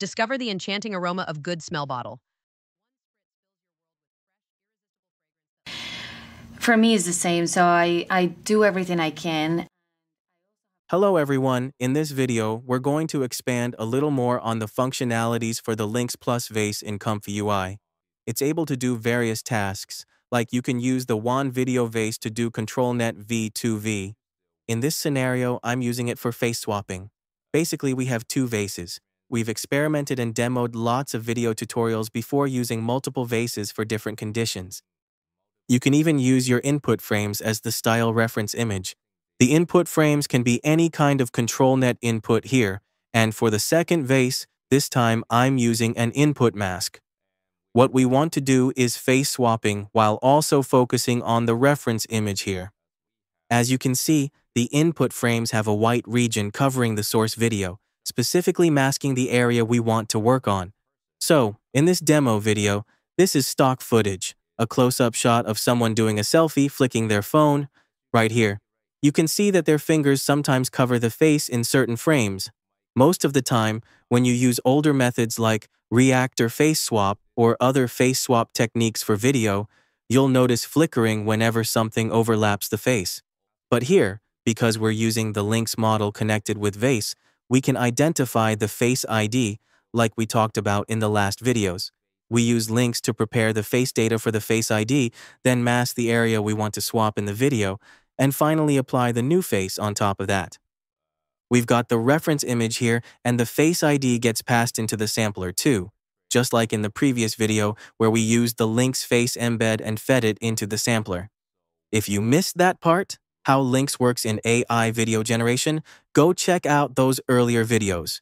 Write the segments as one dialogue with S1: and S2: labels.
S1: Discover the enchanting aroma of Good Smell Bottle.
S2: For me, it's the same. So I, I do everything I can.
S3: Hello everyone, in this video, we're going to expand a little more on the functionalities for the Lynx Plus VACE in Comfy UI. It's able to do various tasks, like you can use the WAN video VACE to do ControlNet V2V. In this scenario, I'm using it for face swapping. Basically, we have two VACEs. We've experimented and demoed lots of video tutorials before using multiple VACEs for different conditions. You can even use your input frames as the style reference image, the input frames can be any kind of control net input here, and for the second VACE, this time I'm using an input mask. What we want to do is face swapping while also focusing on the reference image here. As you can see, the input frames have a white region covering the source video, specifically masking the area we want to work on. So, in this demo video, this is stock footage, a close-up shot of someone doing a selfie flicking their phone, right here. You can see that their fingers sometimes cover the face in certain frames. Most of the time, when you use older methods like reactor face swap or other face swap techniques for video, you'll notice flickering whenever something overlaps the face. But here, because we're using the Lynx model connected with VACE, we can identify the Face ID like we talked about in the last videos. We use Lynx to prepare the face data for the Face ID, then mask the area we want to swap in the video, and finally apply the new face on top of that. We've got the reference image here and the face ID gets passed into the sampler too, just like in the previous video where we used the Lynx face embed and fed it into the sampler. If you missed that part, how Lynx works in AI video generation, go check out those earlier videos.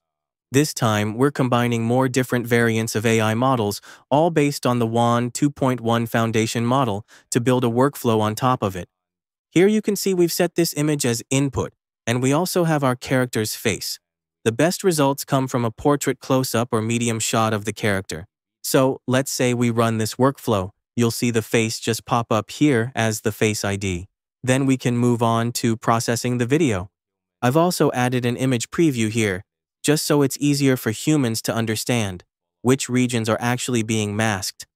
S3: This time, we're combining more different variants of AI models, all based on the WAN 2.1 Foundation model, to build a workflow on top of it. Here you can see we've set this image as input, and we also have our character's face. The best results come from a portrait close-up or medium shot of the character. So let's say we run this workflow. You'll see the face just pop up here as the Face ID. Then we can move on to processing the video. I've also added an image preview here, just so it's easier for humans to understand which regions are actually being masked.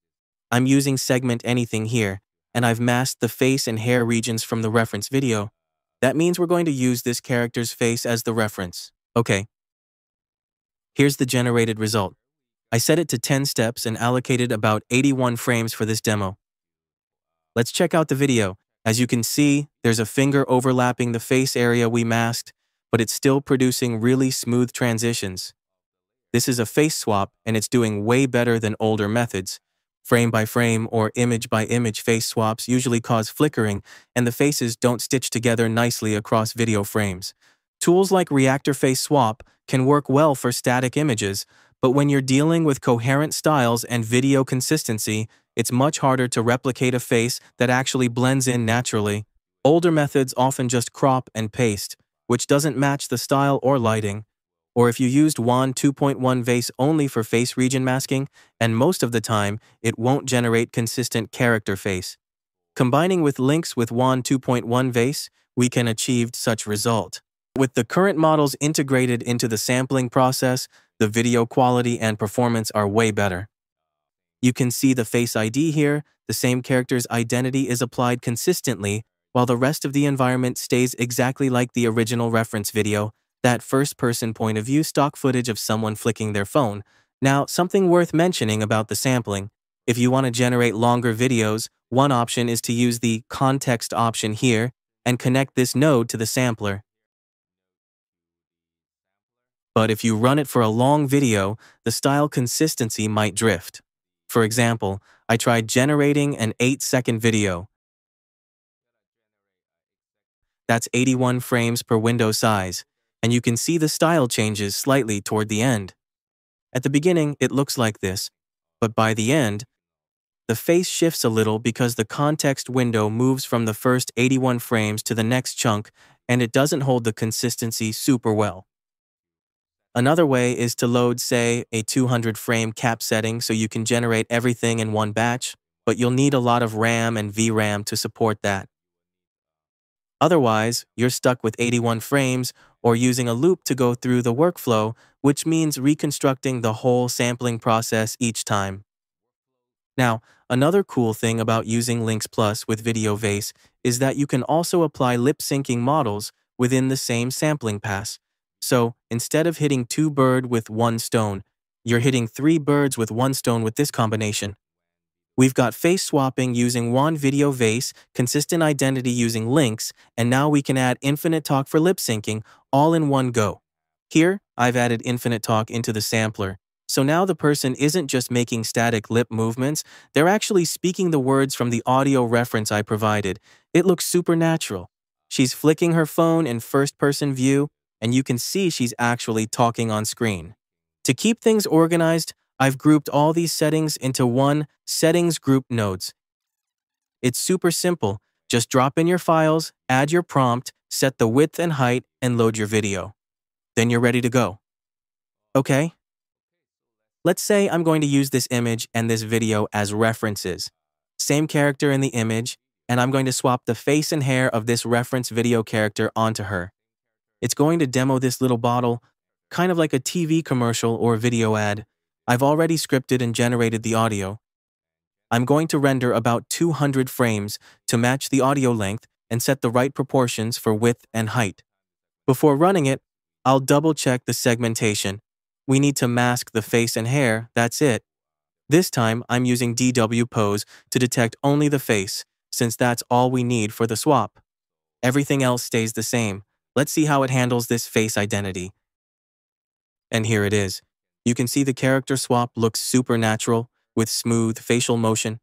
S3: I'm using Segment Anything here, and I've masked the face and hair regions from the reference video. That means we're going to use this character's face as the reference. Okay. Here's the generated result. I set it to 10 steps and allocated about 81 frames for this demo. Let's check out the video. As you can see, there's a finger overlapping the face area we masked, but it's still producing really smooth transitions. This is a face swap, and it's doing way better than older methods, Frame by frame or image by image face swaps usually cause flickering, and the faces don't stitch together nicely across video frames. Tools like Reactor Face Swap can work well for static images, but when you're dealing with coherent styles and video consistency, it's much harder to replicate a face that actually blends in naturally. Older methods often just crop and paste, which doesn't match the style or lighting or if you used WAN 2.1 VACE only for face region masking, and most of the time, it won't generate consistent character face. Combining with Lynx with WAN 2.1 VACE, we can achieve such result. With the current models integrated into the sampling process, the video quality and performance are way better. You can see the Face ID here, the same character's identity is applied consistently, while the rest of the environment stays exactly like the original reference video, that first person point of view stock footage of someone flicking their phone. Now, something worth mentioning about the sampling. If you want to generate longer videos, one option is to use the context option here and connect this node to the sampler. But if you run it for a long video, the style consistency might drift. For example, I tried generating an 8-second video. That's 81 frames per window size and you can see the style changes slightly toward the end. At the beginning, it looks like this, but by the end, the face shifts a little because the context window moves from the first 81 frames to the next chunk and it doesn't hold the consistency super well. Another way is to load, say, a 200 frame cap setting so you can generate everything in one batch, but you'll need a lot of RAM and VRAM to support that. Otherwise, you're stuck with 81 frames or using a loop to go through the workflow, which means reconstructing the whole sampling process each time. Now, another cool thing about using Lynx Plus with Video VACE is that you can also apply lip syncing models within the same sampling pass. So instead of hitting two bird with one stone, you're hitting three birds with one stone with this combination. We've got face swapping using one video VACE, consistent identity using Lynx, and now we can add infinite talk for lip syncing all in one go. Here, I've added infinite talk into the sampler. So now the person isn't just making static lip movements, they're actually speaking the words from the audio reference I provided. It looks supernatural. She's flicking her phone in first person view, and you can see she's actually talking on screen. To keep things organized, I've grouped all these settings into one Settings Group Nodes. It's super simple. Just drop in your files, add your prompt, set the width and height, and load your video. Then you're ready to go. Okay? Let's say I'm going to use this image and this video as references. Same character in the image, and I'm going to swap the face and hair of this reference video character onto her. It's going to demo this little bottle, kind of like a TV commercial or video ad, I've already scripted and generated the audio. I'm going to render about 200 frames to match the audio length and set the right proportions for width and height. Before running it, I'll double check the segmentation. We need to mask the face and hair, that's it. This time, I'm using DW Pose to detect only the face, since that's all we need for the swap. Everything else stays the same. Let's see how it handles this face identity. And here it is. You can see the character swap looks supernatural with smooth facial motion.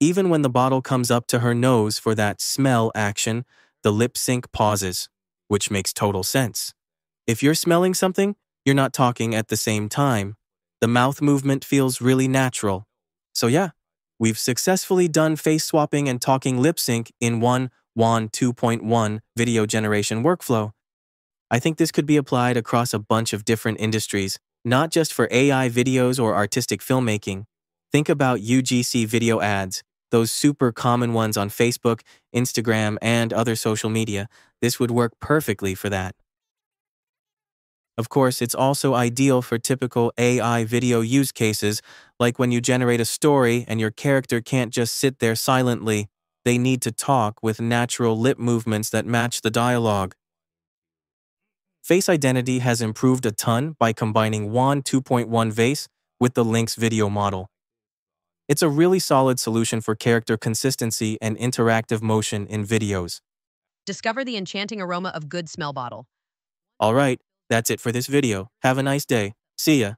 S3: Even when the bottle comes up to her nose for that smell action, the lip sync pauses, which makes total sense. If you're smelling something, you're not talking at the same time. The mouth movement feels really natural. So yeah, we've successfully done face swapping and talking lip sync in one WAN 2.1 video generation workflow. I think this could be applied across a bunch of different industries, not just for AI videos or artistic filmmaking. Think about UGC video ads, those super common ones on Facebook, Instagram, and other social media. This would work perfectly for that. Of course, it's also ideal for typical AI video use cases, like when you generate a story and your character can't just sit there silently. They need to talk with natural lip movements that match the dialogue. Face Identity has improved a ton by combining WAN 2.1 VACE with the Lynx video model. It's a really solid solution for character consistency and interactive motion in videos.
S1: Discover the enchanting aroma of good smell bottle.
S3: Alright, that's it for this video. Have a nice day. See ya.